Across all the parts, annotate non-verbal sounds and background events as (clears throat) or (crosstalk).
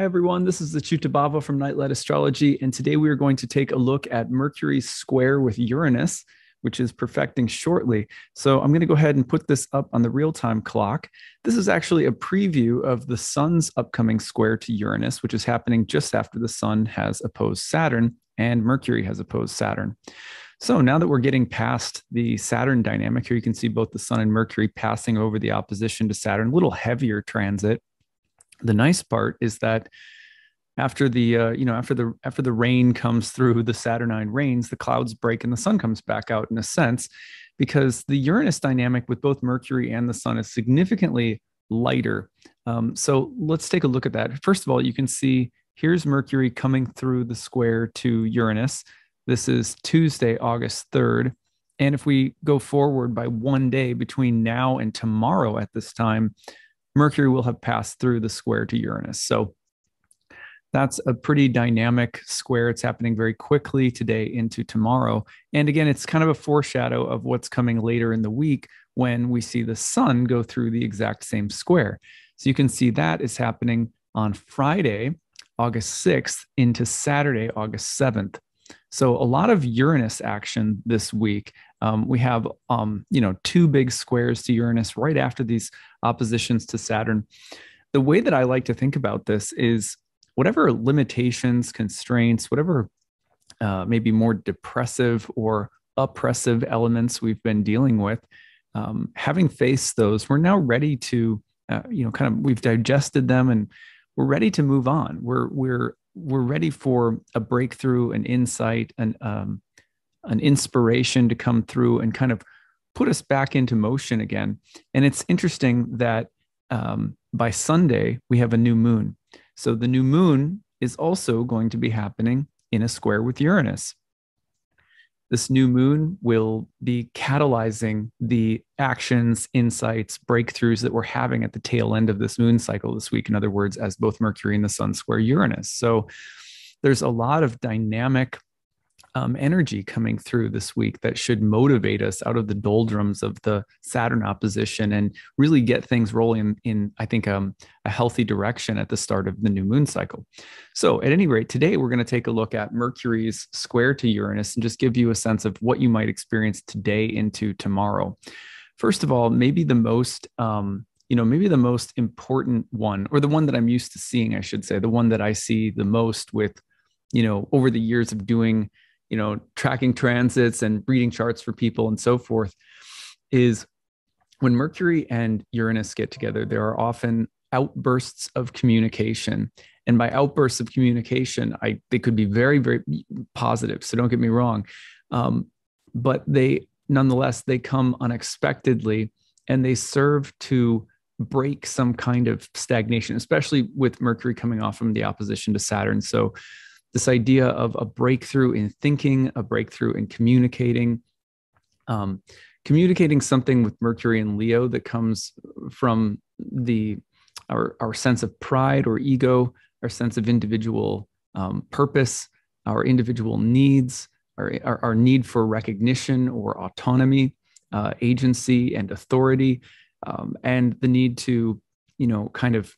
Hi, everyone. This is the Bhava from Nightlight Astrology. And today we are going to take a look at Mercury's square with Uranus, which is perfecting shortly. So I'm going to go ahead and put this up on the real time clock. This is actually a preview of the Sun's upcoming square to Uranus, which is happening just after the Sun has opposed Saturn and Mercury has opposed Saturn. So now that we're getting past the Saturn dynamic here, you can see both the Sun and Mercury passing over the opposition to Saturn, a little heavier transit the nice part is that after the uh, you know after the after the rain comes through the saturnine rains the clouds break and the sun comes back out in a sense because the uranus dynamic with both mercury and the sun is significantly lighter. Um, so let's take a look at that. First of all you can see here's mercury coming through the square to uranus. This is tuesday august 3rd and if we go forward by one day between now and tomorrow at this time Mercury will have passed through the square to Uranus. So that's a pretty dynamic square. It's happening very quickly today into tomorrow. And again, it's kind of a foreshadow of what's coming later in the week when we see the sun go through the exact same square. So you can see that is happening on Friday, August 6th, into Saturday, August 7th. So a lot of Uranus action this week. Um, we have, um, you know, two big squares to Uranus right after these oppositions to Saturn. The way that I like to think about this is whatever limitations, constraints, whatever uh, maybe more depressive or oppressive elements we've been dealing with, um, having faced those, we're now ready to, uh, you know, kind of we've digested them and we're ready to move on. We're we're we're ready for a breakthrough, an insight, an um, an inspiration to come through and kind of put us back into motion again. And it's interesting that um, by Sunday we have a new moon. So the new moon is also going to be happening in a square with Uranus this new moon will be catalyzing the actions, insights, breakthroughs that we're having at the tail end of this moon cycle this week. In other words, as both Mercury and the Sun square Uranus. So there's a lot of dynamic um, energy coming through this week that should motivate us out of the doldrums of the Saturn opposition and really get things rolling in, I think, um, a healthy direction at the start of the new moon cycle. So, at any rate, today we're going to take a look at Mercury's square to Uranus and just give you a sense of what you might experience today into tomorrow. First of all, maybe the most um, you know maybe the most important one or the one that i'm used to seeing i should say the one that i see the most with you know over the years of doing you know tracking transits and reading charts for people and so forth is when mercury and uranus get together there are often outbursts of communication. And by outbursts of communication i they could be very very positive so don't get me wrong. Um, but they nonetheless they come unexpectedly and they serve to break some kind of stagnation especially with mercury coming off from the opposition to saturn. So this idea of a breakthrough in thinking, a breakthrough in communicating, um, communicating something with Mercury and Leo that comes from the our, our sense of pride or ego, our sense of individual um, purpose, our individual needs, our, our, our, need for recognition or autonomy, uh, agency and authority, um, and the need to, you know, kind of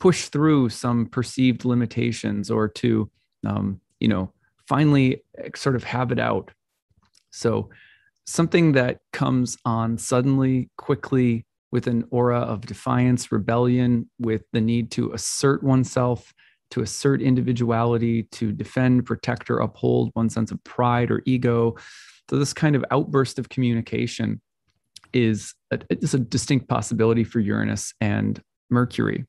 push through some perceived limitations or to um, you know, finally eh, sort of have it out. So something that comes on suddenly, quickly, with an aura of defiance, rebellion, with the need to assert oneself, to assert individuality, to defend, protect, or uphold one sense of pride or ego. So this kind of outburst of communication is a, is a distinct possibility for Uranus and Mercury.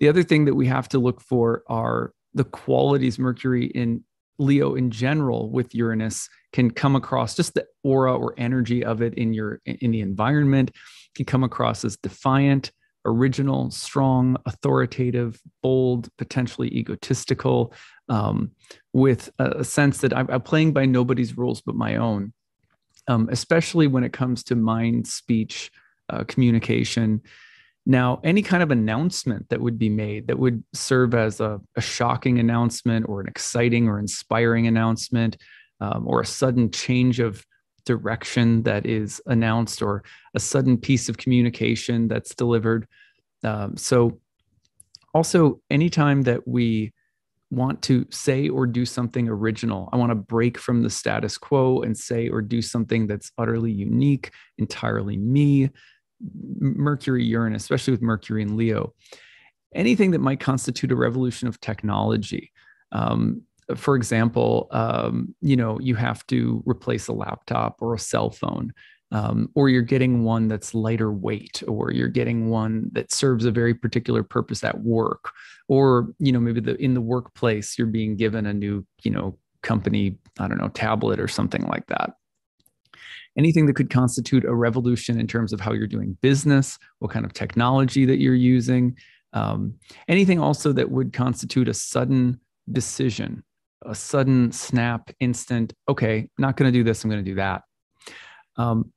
The other thing that we have to look for are the qualities Mercury in Leo in general with Uranus can come across just the aura or energy of it in your in the environment can come across as defiant, original, strong, authoritative, bold, potentially egotistical, um, with a, sense that I'm, I'm, playing by nobody's rules but my own. Um, especially when it comes to mind, speech, uh, communication, now, any kind of announcement that would be made that would serve as a, a shocking announcement or an exciting or inspiring announcement um, or a sudden change of direction that is announced or a sudden piece of communication that's delivered. Um, so, Also, anytime that we want to say or do something original, I want to break from the status quo and say or do something that's utterly unique, entirely me. Mercury, Uranus, especially with Mercury and Leo, anything that might constitute a revolution of technology. Um, for example, um, you know, you have to replace a laptop or a cell phone, um, or you're getting one that's lighter weight, or you're getting one that serves a very particular purpose at work, or you know, maybe the in the workplace you're being given a new, you know, company, I don't know, tablet or something like that. Anything that could constitute a revolution in terms of how you're doing business, what kind of technology that you're using, um, anything also that would constitute a sudden decision a sudden snap, instant, okay, not going to do this, I'm going to do that. Um,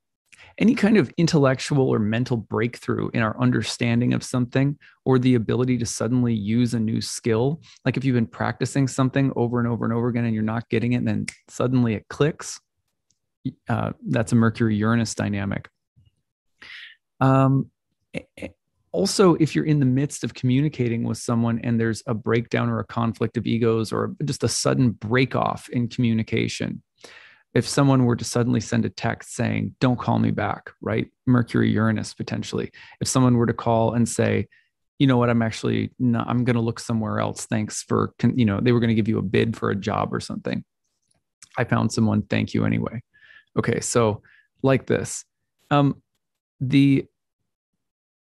any kind of intellectual or mental breakthrough in our understanding of something or the ability to suddenly use a new skill. Like if you've been practicing something over and over and over again and you're not getting it, and then suddenly it clicks, uh, that's a Mercury Uranus dynamic. Um, also if you're in the midst of communicating with someone and there's a breakdown or a conflict of egos or just a sudden break off in communication if someone were to suddenly send a text saying don't call me back right? Mercury uranus potentially. If someone were to call and say you know what? I'm actually not, i'm going to look somewhere else. Thanks for you know they were going to give you a bid for a job or something. I found someone thank you anyway okay so like this um the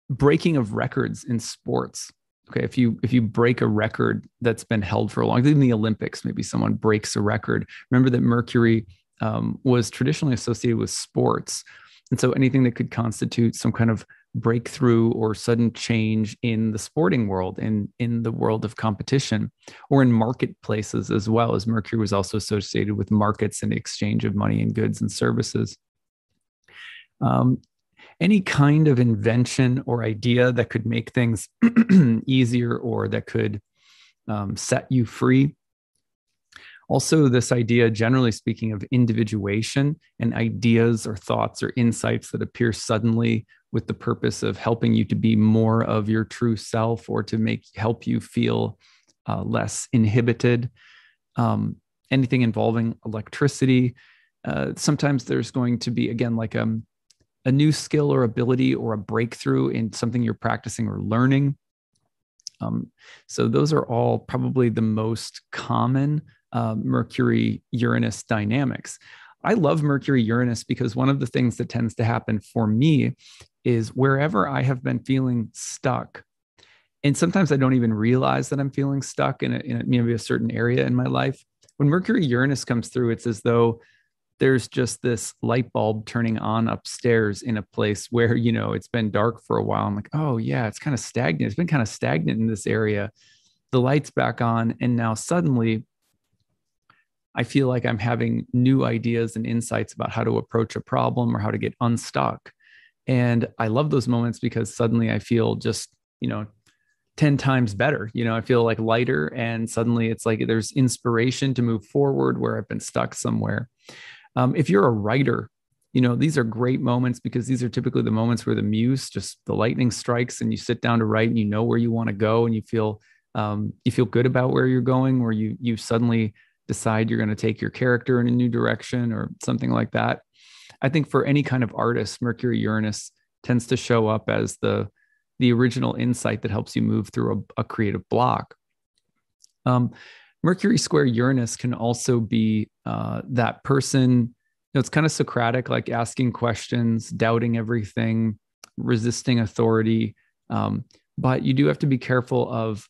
breaking of records in sports. Okay if you if you break a record that's been held for a long time in the olympics maybe someone breaks a record. Remember that mercury um, was traditionally associated with sports. And so anything that could constitute some kind of breakthrough or sudden change in the sporting world in in the world of competition or in marketplaces as well as mercury was also associated with markets and exchange of money and goods and services um, any kind of invention or idea that could make things (clears throat) easier or that could um, set you free. Also, this idea, generally speaking, of individuation and ideas or thoughts or insights that appear suddenly with the purpose of helping you to be more of your true self or to make help you feel uh, less inhibited. Um, anything involving electricity. Uh, sometimes there's going to be, again, like um, a new skill or ability or a breakthrough in something you're practicing or learning. Um, so those are all probably the most common uh, Mercury Uranus dynamics. I love Mercury Uranus because one of the things that tends to happen for me is wherever I have been feeling stuck, and sometimes I don't even realize that I'm feeling stuck in, a, in maybe a certain area in my life. When Mercury Uranus comes through, it's as though there's just this light bulb turning on upstairs in a place where you know it's been dark for a while i'm like oh yeah it's kind of stagnant it's been kind of stagnant in this area the lights back on and now suddenly i feel like i'm having new ideas and insights about how to approach a problem or how to get unstuck. And i love those moments because suddenly i feel just you know 10 times better. You know i feel like lighter and suddenly it's like there's inspiration to move forward where i've been stuck somewhere. Um, if you're a writer, you know, these are great moments because these are typically the moments where the muse just the lightning strikes and you sit down to write and you know where you want to go and you feel um, you feel good about where you're going, where you you suddenly decide you're going to take your character in a new direction or something like that. I think for any kind of artist, Mercury Uranus tends to show up as the the original insight that helps you move through a, a creative block. Um, Mercury square Uranus can also be uh, that person. You know, it's kind of Socratic, like asking questions, doubting everything, resisting authority. Um, but you do have to be careful of,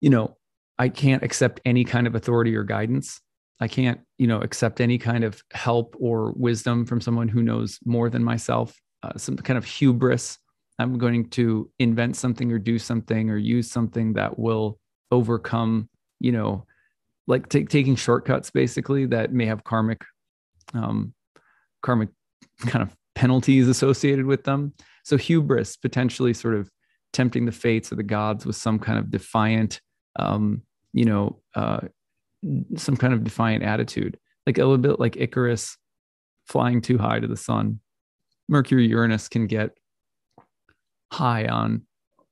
you know, I can't accept any kind of authority or guidance. I can't, you know, accept any kind of help or wisdom from someone who knows more than myself. Uh, some kind of hubris. I'm going to invent something or do something or use something that will overcome you know, like t- taking shortcuts basically that may have karmic, um, karmic kind of penalties associated with them. So hubris potentially sort of tempting the fates or the gods with some kind of defiant, um, you know, uh, some kind of defiant attitude, like a little bit like Icarus flying too high to the sun. Mercury Uranus can get high on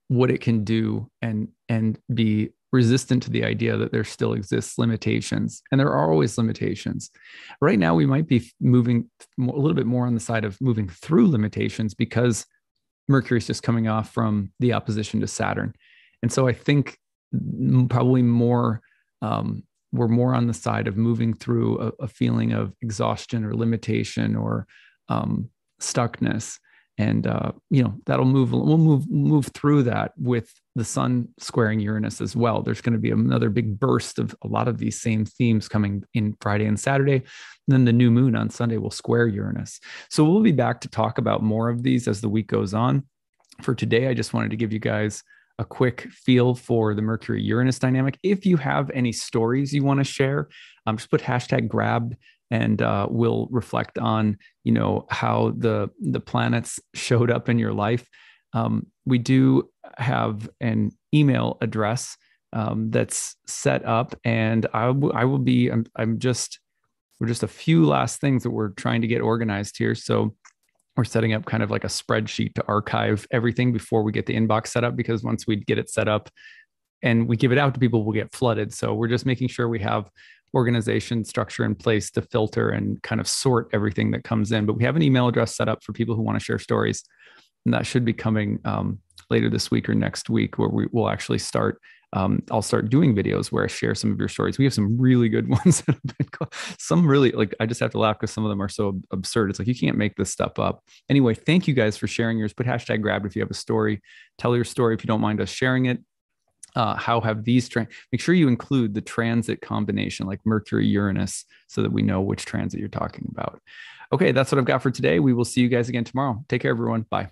what it can do and and be resistant to the idea that there still exists limitations and there are always limitations right now we might be moving a little bit more on the side of moving through limitations because mercury is just coming off from the opposition to saturn and so i think probably more um, we're more on the side of moving through a, a feeling of exhaustion or limitation or um, stuckness. And uh, you know that'll move we'll move move through that with the sun squaring uranus as well. There's going to be another big burst of a lot of these same themes coming in friday and saturday. And then the new moon on sunday will square uranus. So we'll be back to talk about more of these as the week goes on. For today i just wanted to give you guys a quick feel for the mercury uranus dynamic if you have any stories you want to share um, just put hashtag grabbed and uh, we'll reflect on you know how the the planets showed up in your life. Um, we do have an email address um, that's set up, and I, w- I will be. I'm, I'm just we're just a few last things that we're trying to get organized here. So we're setting up kind of like a spreadsheet to archive everything before we get the inbox set up because once we get it set up and we give it out to people we'll get flooded so we're just making sure we have organization structure in place to filter and kind of sort everything that comes in. But we have an email address set up for people who want to share stories. And that should be coming um, later this week or next week, where we will actually start. Um, I'll start doing videos where I share some of your stories. We have some really good (laughs) ones that have been some really like I just have to laugh because some of them are so absurd. It's like you can't make this stuff up. Anyway, thank you guys for sharing yours. Put hashtag grab if you have a story. Tell your story if you don't mind us sharing it uh, how have these tra- make sure you include the transit combination like mercury uranus so that we know which transit you're talking about okay that's what i've got for today we will see you guys again tomorrow take care everyone bye